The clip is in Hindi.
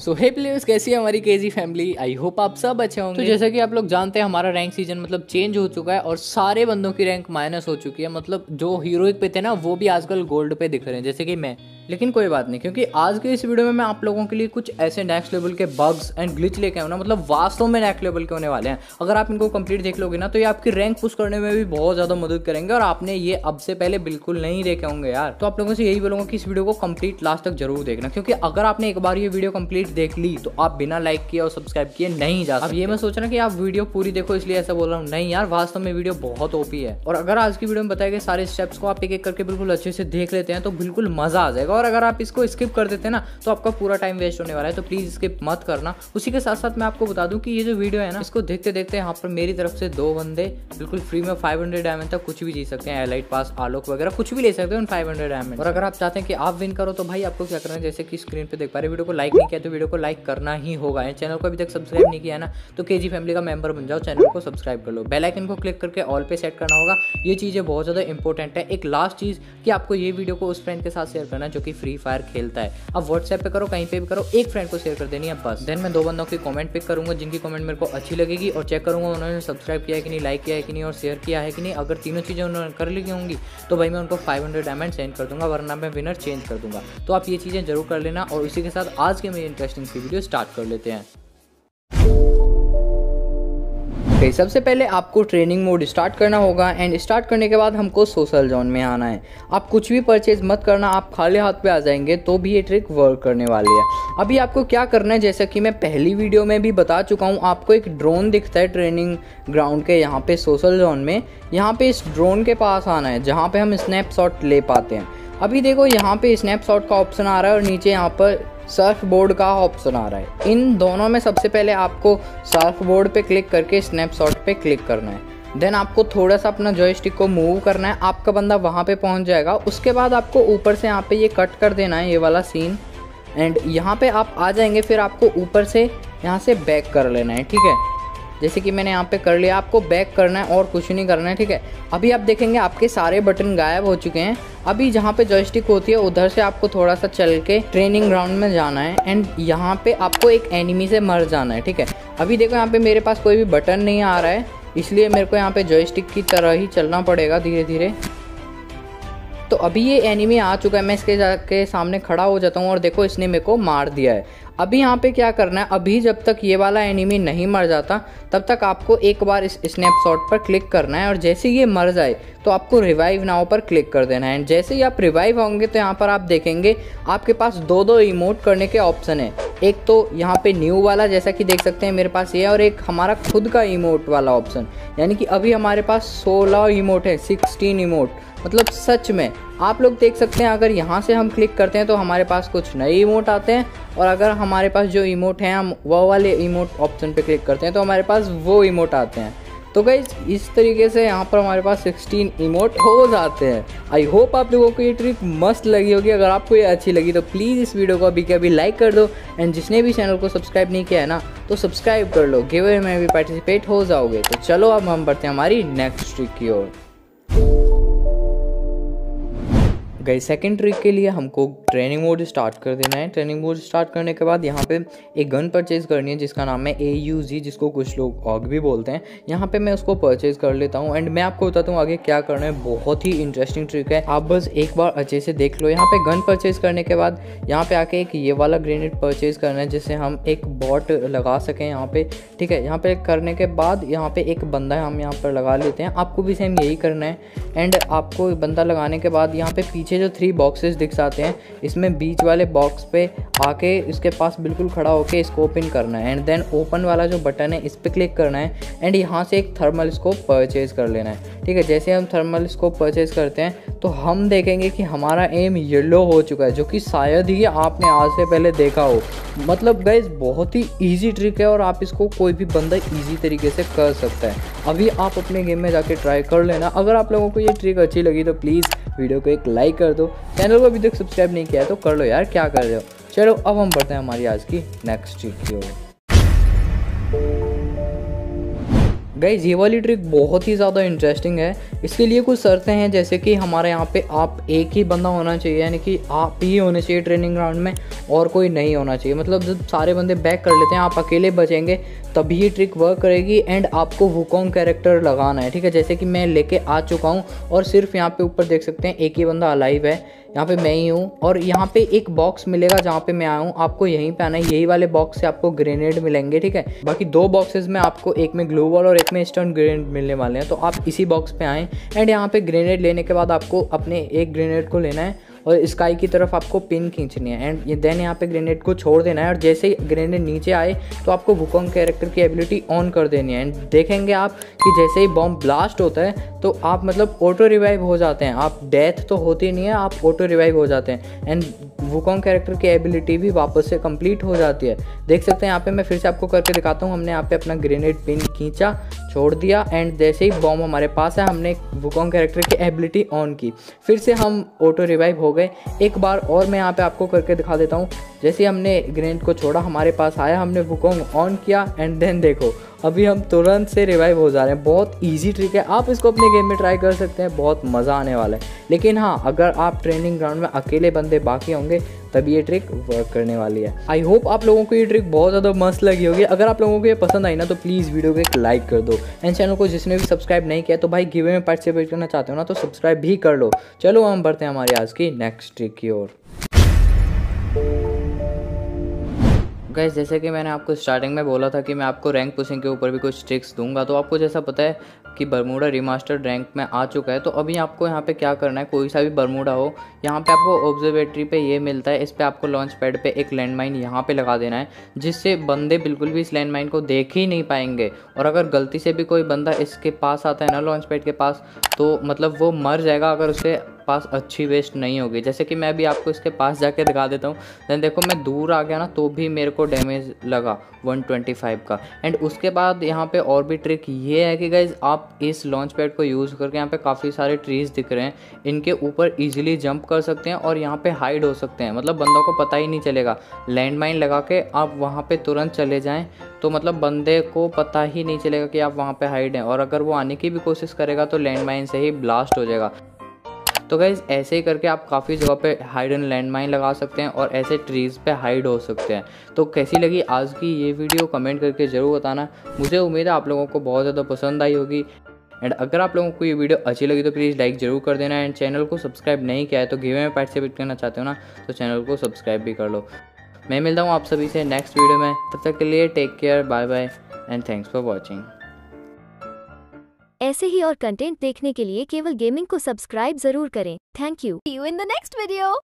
सो हे प्लेयर्स कैसी है हमारी केजी फैमिली आई होप आप सब अच्छे होंगे। तो जैसा कि आप लोग जानते हैं, हमारा रैंक सीज़न मतलब चेंज हो चुका है और सारे बंदों की रैंक माइनस हो चुकी है। मतलब जो हीरोइक पे थे ना, वो भी आजकल गोल्ड पे दिख रहे हैं। जैसे कि मैं लेकिन कोई बात नहीं क्योंकि आज के इस वीडियो में मैं आप लोगों के लिए कुछ ऐसे नेक्स्ट लेवल के बग्स एंड ग्लिच लेके आऊँ ना मतलब वास्तव में नेक्स्ट लेवल के होने वाले हैं। अगर आप इनको कंप्लीट देख लोगे ना तो ये आपकी रैंक पुश करने में भी बहुत ज़्यादा मदद करेंगे और आपने ये अब से पहले बिल्कुल नहीं देखे होंगे यार। तो आप लोगों से यही बोलूँगा कि इस वीडियो को कंप्लीट लास्ट तक ज़रूर देखना क्योंकि अगर आपने एक बार ये वीडियो कंप्लीट देख ली तो आप बिना लाइक किए और सब्सक्राइब किए नहीं जा अब ये मैं सोच रहा कि आप वीडियो पूरी देखो इसलिए ऐसा बोल रहा हूँ। नहीं यार वास्तव में वीडियो बहुत ओपी है। और अगर आज की वीडियो में बताए गए सारे स्टेप्स को आप एक एक करके बिल्कुल अच्छे से देख लेते हैं तो बिल्कुल मज़ा आ जाएगा। और अगर आप इसको स्किप कर देते हैं ना तो आपका पूरा टाइम वेस्ट होने वाला है तो प्लीज़ स्किप मत करना। उसी के साथ साथ मैं आपको बता दूँ कि ये जो वीडियो है ना, इसको देखते देखते यहाँ पर मेरी तरफ़ से दो बंदे बिल्कुल फ्री में फाइव हंड्रेड डायमंड तक कुछ भी जी सकते हैं एलाइट पास आलोक वगैरह, कुछ भी ले सकते हैं फाइव हंड्रेड डायमंड और अगर आप चाहते हैं कि आप विन करो तो भाई आपको क्या करना है, जैसे कि स्क्रीन पर देख पा रहे वीडियो को लाइक नहीं किया तो वीडियो को लाइक करना ही होगा। चैनल को अभी तक सब्सक्राइब नहीं किया ना तो के फैमिली का मेंबर बन जाओ चैनल को सब्सक्राइब कर लो। बेल आइकन को क्लिक करके ऑल पे सेट करना होगा। ये चीज़ें बहुत ज़्यादा इंपॉर्टेंट है। एक लास्ट चीज़ कि आपको ये वीडियो को उस फ्रेंड के साथ शेयर करना जो कि फ्री फायर खेलता है। अब व्हाट्सएप पे करो, कहीं पे भी करो, एक फ्रेंड को शेयर कर देनी है, बस। देन मैं दो बंदों की कमेंट पिक करूँगा, जिनकी कमेंट मेरे को अच्छी लगेगी, और चेक करूँगा उन्होंने सब्सक्राइब किया है कि नहीं लाइक किया है कि नहीं, और शेयर किया है कि नहीं। अगर तीनों चीज़ें उन्होंने कर ली होंगी तो भाई मैं उनको फाइव हंड्रेड डायमंड सेंड कर दूँगा, वरना मैं विनर चेंज कर दूँगा। तो आप ये चीज़ें ज़रूर कर लेना, और इसी के साथ आज के मेरी इंटरेस्टिंग सी वीडियो स्टार्ट कर लेते हैं। ओके सबसे पहले आपको ट्रेनिंग मोड स्टार्ट करना होगा एंड स्टार्ट करने के बाद हमको सोशल जोन में आना है। आप कुछ भी परचेज मत करना, आप खाली हाथ पे आ जाएँगे तो भी ये ट्रिक वर्क करने वाली है। अभी आपको क्या करना है, जैसा कि मैं पहली वीडियो में भी बता चुका हूँ, आपको एक ड्रोन दिखता है ट्रेनिंग ग्राउंड के यहाँ पे सोशल जोन में। यहाँ पे इस ड्रोन के पास आना है, जहाँ पे हम स्नैपशॉट ले पाते हैं। अभी देखो, यहाँ पे स्नैपशॉट का ऑप्शन आ रहा है और नीचे यहाँ पर सर्फ बोर्ड का ऑप्शन आ रहा है। इन दोनों में सबसे पहले आपको सर्फ बोर्ड पर क्लिक करके स्नैपशॉट पर क्लिक करना है। देन आपको थोड़ा सा अपना जॉयस्टिक को मूव करना है। आपका बंदा वहाँ पे पहुँच जाएगा। उसके बाद आपको ऊपर से यहाँ पे ये कट कर देना है, ये वाला सीन एंड यहाँ पे आप आ जाएँगे, फिर आपको ऊपर से यहाँ से बैक कर लेना है, ठीक है? जैसे कि मैंने यहाँ पे कर लिया, आपको बैक करना है और कुछ नहीं करना है, ठीक है? अभी आप देखेंगे आपके सारे बटन गायब हो चुके हैं। अभी जहाँ पे जॉयस्टिक होती है, उधर से आपको थोड़ा सा चल के ट्रेनिंग ग्राउंड में जाना है एंड यहाँ पे आपको एक एनिमी से मर जाना है, ठीक है? अभी देखो यहाँ पे मेरे पास कोई भी बटन नहीं आ रहा है, इसलिए मेरे को यहाँ पे जॉयस्टिक की तरह ही चलना पड़ेगा धीरे धीरे तो अभी ये एनिमी आ चुका है, मैं इसके जाके सामने खड़ा हो जाता हूँ और देखो इसने मेरे को मार दिया है। अभी यहाँ पे क्या करना है? अभी जब तक ये वाला एनिमी नहीं मर जाता, तब तक आपको एक बार इस स्नैपशॉट पर क्लिक करना है और जैसे ये मर जाए तो आपको रिवाइव नाव पर क्लिक कर देना है। एंड जैसे ही आप रिवाइव होंगे तो यहाँ पर आप देखेंगे, आपके पास दो दो इमोट करने के ऑप्शन है। एक तो यहाँ पे न्यू वाला, जैसा कि देख सकते हैं, मेरे पास ये और एक हमारा खुद का इमोट वाला ऑप्शन यानी कि अभी हमारे पास सोलह इमोट है सिक्सटीन इमोट मतलब सच में आप लोग देख सकते हैं, अगर यहाँ से हम क्लिक करते हैं तो हमारे पास कुछ नए इमोट आते हैं और अगर हमारे पास जो इमोट हैं, हम वो वाले इमोट ऑप्शन पे क्लिक करते हैं तो हमारे पास वो इमोट आते हैं। तो गई इस तरीके से यहाँ पर हमारे पास 16 इमोट हो जाते हैं। आई होप आप लोगों को ये ट्रिक मस्त लगी होगी। अगर आपको ये अच्छी लगी तो प्लीज़ इस वीडियो को अभी के अभी लाइक कर दो। एंड जिसने भी चैनल को सब्सक्राइब नहीं किया है ना तो सब्सक्राइब कर लो। गिवे में भी पार्टिसिपेट हो जाओगे। तो चलो, अब हम बढ़ते हैं हमारी नेक्स्ट ट्रिक की ओर। गई। सेकेंड ट्रिक के लिए हमको ट्रेनिंग मोड स्टार्ट कर देना है। ट्रेनिंग मोड स्टार्ट करने के बाद यहाँ पे एक गन परचेज करनी है, जिसका नाम है ए यू जी जिसको कुछ लोग ऑग भी बोलते हैं। यहाँ पे मैं उसको परचेज कर लेता हूँ एंड मैं आपको बताता हूँ आगे क्या करना है। बहुत ही इंटरेस्टिंग ट्रिक है। आप बस एक बार अच्छे से देख लो। यहाँ पे गन परचेज करने के बाद यहाँ पे आके एक ये वाला ग्रेनेड परचेज करना है जिससे हम एक बॉट लगा सकें यहाँ पे। ठीक है, यहाँ पे करने के बाद यहाँ पे एक बंदा हम यहाँ पर लगा लेते हैं। आपको भी सेम यही करना है। एंड आपको बंदा लगाने के बाद यहाँ पे पीछे जो थ्री बॉक्सेस दिख जाते हैं, इसमें बीच वाले बॉक्स पे आके इसके पास बिल्कुल खड़ा होके स्कोप इन करना है एंड देन ओपन वाला जो बटन है, इस पर क्लिक करना है एंड यहाँ से एक थर्मल स्कोप परचेज कर लेना है। ठीक है, जैसे हम थर्मल स्कोप परचेज करते हैं तो हम देखेंगे कि हमारा एम येलो हो चुका है, जो कि शायद ही आपने आज से पहले देखा हो। मतलब गैस बहुत ही ईजी ट्रिक है और आप इसको कोई भी बंदा ईजी तरीके से कर सकता है। अभी आप अपने गेम में जाके ट्राई कर लेना। अगर आप लोगों को ये ट्रिक अच्छी लगी तो प्लीज़ वीडियो को एक लाइक कर दो। चैनल को अभी तक सब्सक्राइब नहीं किया तो कर लो यार, क्या कर रहे हो? चलो, अब हम बढ़ते हैं हमारी आज की नेक्स्ट ट्रिक की ओर। गई ये वाली ट्रिक बहुत ही ज़्यादा इंटरेस्टिंग है। इसके लिए कुछ शर्तें हैं, जैसे कि हमारे यहाँ पे आप एक ही बंदा होना चाहिए, यानी कि आप ही होने चाहिए ट्रेनिंग ग्राउंड में, और कोई नहीं होना चाहिए। मतलब जब सारे बंदे बैक कर लेते हैं, आप अकेले बचेंगे तभी ये ट्रिक वर्क करेगी एंड आपको वुकोंग कैरेक्टर लगाना है, ठीक है? जैसे कि मैं लेके आ चुका हूँ और सिर्फ़ यहाँ पे ऊपर देख सकते हैं, एक ही बंदा अलाइव है। यहाँ पे मैं ही हूँ और यहाँ पे एक बॉक्स मिलेगा जहाँ पे मैं आया हूँ। आपको यहीं पे आना है, यही वाले बॉक्स से आपको ग्रेनेड मिलेंगे, ठीक है? बाकी दो बॉक्सेस में आपको एक में ग्लू बॉल और एक में स्टन ग्रेनेड मिलने वाले हैं। तो आप इसी बॉक्स पे आएँ एंड यहाँ पे ग्रेनेड लेने के बाद आपको अपने एक ग्रेनेड को लेना है। और स्काई की तरफ़ आपको पिन खींचनी है। एंड देन यहाँ पे ग्रेनेड को छोड़ देना है। और जैसे ही ग्रेनेड नीचे आए तो आपको वुकोंग कैरेक्टर की एबिलिटी ऑन कर देनी है। एंड देखेंगे आप कि जैसे ही बॉम्ब ब्लास्ट होता है तो आप मतलब ऑटो रिवाइव हो जाते हैं। आप डेथ तो होती नहीं है, आप ऑटो रिवाइव हो जाते हैं। एंड वुकोंग कैरेक्टर की एबिलिटी भी वापस से कंप्लीट हो जाती है। देख सकते हैं, यहाँ पे मैं फिर से आपको करके दिखाता हूँ। हमने यहाँ पे अपना ग्रेनेड पिन खींचा। छोड़ दिया। एंड जैसे ही बॉम्ब हमारे पास है हमने वुकोंग कैरेक्टर की एबिलिटी ऑन की। फिर से हम ऑटो रिवाइव हो गए। एक बार और मैं यहाँ पे आपको करके दिखा देता हूँ। जैसे हमने ग्रेनेड को छोड़ा, हमारे पास आया, हमने वुकोंग ऑन किया। एंड देन देखो अभी हम तुरंत से रिवाइव हो जा रहे हैं। बहुत ईजी ट्रिक है। आप इसको अपने गेम में ट्राई कर सकते हैं। बहुत मज़ा आने वाला है। लेकिन हाँ अगर आप ट्रेनिंग ग्राउंड में अकेले बंदे बाकी होंगे तभी ये ट्रिक वर्क करने वाली है। आई होप आप लोगों को ये ट्रिक बहुत ज़्यादा मस्त लगी होगी। अगर आप लोगों को ये पसंद आई ना तो प्लीज़ वीडियो को एक लाइक कर दो। एंड चैनल को जिसने भी सब्सक्राइब नहीं किया तो भाई गिवे में पार्टिसिपेट करना चाहते हो ना तो सब्सक्राइब भी कर लो। चलो, हम बढ़ते हैं हमारी आज की नेक्स्ट ट्रिक की ओर। गैस जैसे कि मैंने आपको स्टार्टिंग में बोला था कि मैं आपको रैंक पुशिंग के ऊपर भी कुछ ट्रिक्स दूँगा तो आपको जैसा पता है कि बरमूडा रिमास्टर्ड रैंक में आ चुका है तो अभी आपको यहाँ पे क्या करना है, कोई सा भी बरमूडा हो, यहाँ पे आपको ऑब्जर्वेटरी पे ये मिलता है, इस पर आपको लॉन्च पैड पे एक लैंडमाइन यहाँ पे लगा देना है, जिससे बंदे बिल्कुल भी इस लैंडमाइन को देख ही नहीं पाएँगे। और अगर गलती से भी कोई बंदा इसके पास आता है ना लॉन्च पैड के पास तो मतलब वो मर जाएगा, अगर उसे पास अच्छी वेस्ट नहीं होगी। जैसे कि मैं अभी आपको इसके पास जाके दिखा देता हूँ। देन देखो मैं दूर आ गया ना तो भी मेरे को डैमेज लगा 125 का। एंड उसके बाद यहाँ पे और भी ट्रिक ये है कि गाइज़ आप इस लॉन्च पैड को यूज़ करके यहाँ पे काफ़ी सारे ट्रीज दिख रहे हैं। इनके ऊपर ईजिली जंप कर सकते हैं और यहाँ पे हाइड हो सकते हैं। मतलब बंदों को पता ही नहीं चलेगा। लैंडमाइन लगा के आप वहाँ पे तुरंत चले जाएँ। तो मतलब बंदे को पता ही नहीं चलेगा कि आप वहाँ पे हाइड हैं। और अगर वो आने की भी कोशिश करेगा तो लैंडमाइन से ही ब्लास्ट हो जाएगा। तो गाइज़ ऐसे ही करके आप काफ़ी जगह पे हाइड एंड लैंड माइन लगा सकते हैं और ऐसे ट्रीज़ पे हाइड हो सकते हैं। तो कैसी लगी आज की ये वीडियो कमेंट करके ज़रूर बताना। मुझे उम्मीद है आप लोगों को बहुत ज़्यादा पसंद आई होगी। एंड अगर आप लोगों को ये वीडियो अच्छी लगी तो प्लीज़ लाइक ज़रूर कर देना एंड चैनल को सब्सक्राइब नहीं किया है तो गिवे में पार्टिसिपेट करना चाहते हो ना तो चैनल को सब्सक्राइब भी कर लो। मैं मिलता हूँ आप सभी से नेक्स्ट वीडियो में। तब तक के लिए take care bye bye and thanks for watching ऐसे ही और कंटेंट देखने के लिए केवल गेमिंग को सब्सक्राइब ज़रूर करें। Thank you you in the next video